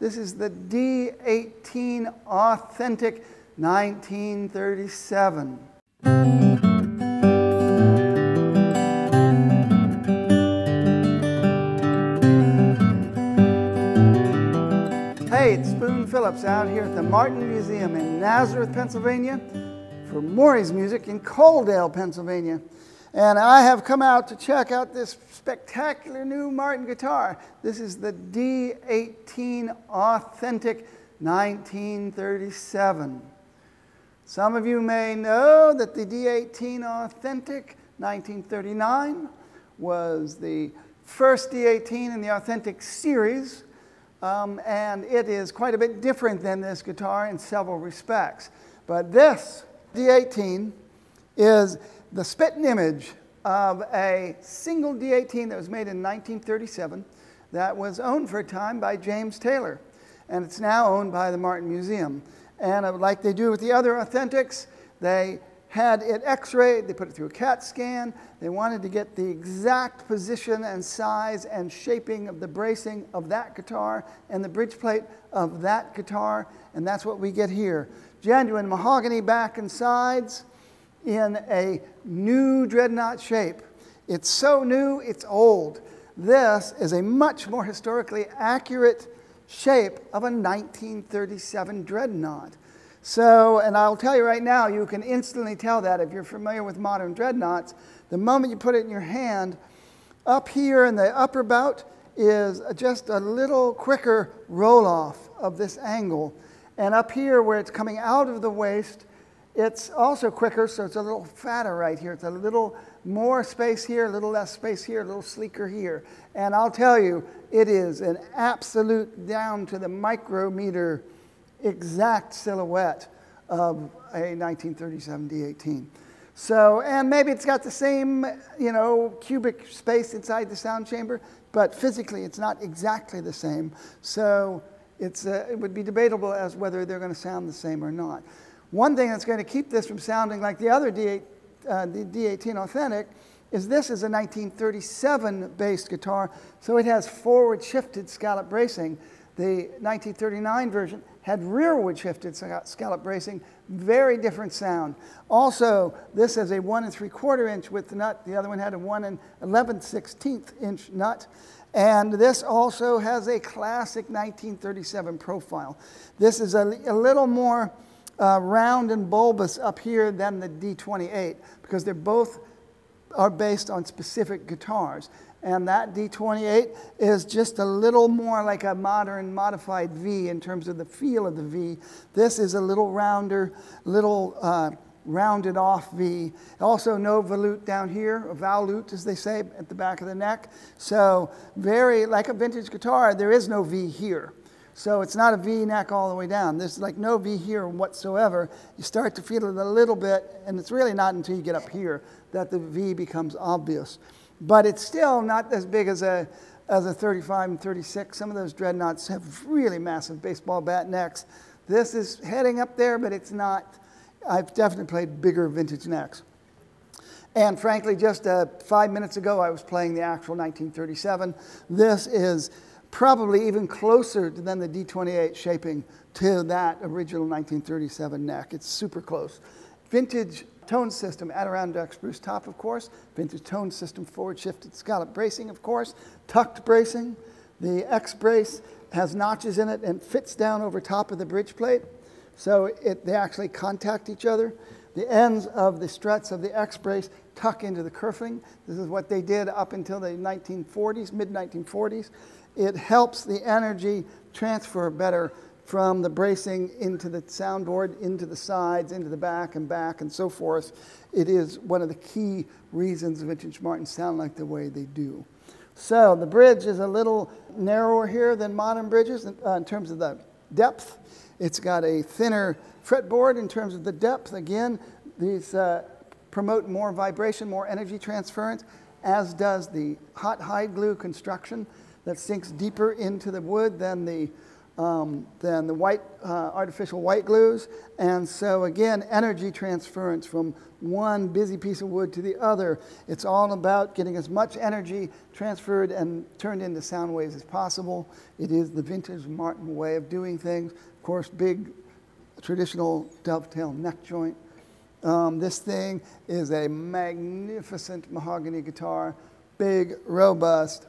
This is the D18 Authentic 1937. Hey, it's Spoon Phillips out here at the Martin Museum in Nazareth, Pennsylvania for Maury's Music in Coaldale, Pennsylvania. And I have come out to check out this spectacular new Martin guitar. This is the D18 Authentic 1937. Some of you may know that the D18 Authentic 1939 was the first D18 in the Authentic series, um, and it is quite a bit different than this guitar in several respects. But this D18 is the spitting image of a single D18 that was made in 1937 that was owned for a time by James Taylor. And it's now owned by the Martin Museum. And uh, like they do with the other authentics, they had it x-rayed, they put it through a CAT scan. They wanted to get the exact position and size and shaping of the bracing of that guitar and the bridge plate of that guitar. And that's what we get here. Genuine mahogany back and sides, in a new dreadnought shape. It's so new, it's old. This is a much more historically accurate shape of a 1937 dreadnought. So, and I'll tell you right now, you can instantly tell that if you're familiar with modern dreadnoughts. The moment you put it in your hand, up here in the upper bout is just a little quicker roll off of this angle. And up here, where it's coming out of the waist, it's also quicker, so it's a little fatter right here. It's a little more space here, a little less space here, a little sleeker here. And I'll tell you, it is an absolute down to the micrometer exact silhouette of a 1937 D18. So, and maybe it's got the same, you know, cubic space inside the sound chamber, but physically it's not exactly the same. So it's, uh, it would be debatable as whether they're going to sound the same or not. One thing that's going to keep this from sounding like the other D8, uh, the D18 Authentic is this is a 1937 based guitar, so it has forward shifted scallop bracing. The 1939 version had rearward shifted scallop bracing, very different sound. Also, this has a one and three quarter inch width nut. The other one had a one and 11 16th inch nut. And this also has a classic 1937 profile. This is a, a little more uh, round and bulbous up here than the D28 because they're both are based on specific guitars. And that D28 is just a little more like a modern modified V in terms of the feel of the V. This is a little rounder, little uh, rounded off V. Also no volute down here, a volute as they say at the back of the neck. So very, like a vintage guitar, there is no V here. So it's not a V neck all the way down. There's like no V here whatsoever. You start to feel it a little bit, and it's really not until you get up here that the V becomes obvious. But it's still not as big as a, as a 35 and 36. Some of those dreadnoughts have really massive baseball bat necks. This is heading up there, but it's not. I've definitely played bigger vintage necks. And frankly, just uh, five minutes ago, I was playing the actual 1937. This is probably even closer than the D28 shaping to that original 1937 neck. It's super close. Vintage tone system, Adirondack spruce top, of course. Vintage tone system, forward shifted scallop bracing, of course. Tucked bracing. The X brace has notches in it and fits down over top of the bridge plate. So it, they actually contact each other. The ends of the struts of the X brace tuck into the kerfing. This is what they did up until the 1940s, mid 1940s it helps the energy transfer better from the bracing into the soundboard, into the sides, into the back and back and so forth. It is one of the key reasons vintage Martins sound like the way they do. So the bridge is a little narrower here than modern bridges in, uh, in terms of the depth. It's got a thinner fretboard in terms of the depth. Again, these uh, promote more vibration, more energy transference, as does the hot hide glue construction that sinks deeper into the wood than the um, than the white, uh, artificial white glues. And so again, energy transference from one busy piece of wood to the other. It's all about getting as much energy transferred and turned into sound waves as possible. It is the vintage Martin way of doing things. Of course, big traditional dovetail neck joint. Um, this thing is a magnificent mahogany guitar, big, robust,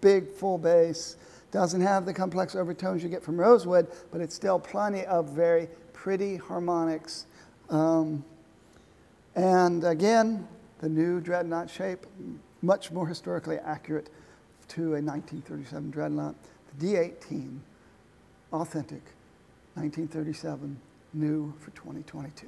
big full bass. Doesn't have the complex overtones you get from rosewood, but it's still plenty of very pretty harmonics. Um, and again, the new dreadnought shape, much more historically accurate to a 1937 dreadnought. The D18, authentic, 1937, new for 2022.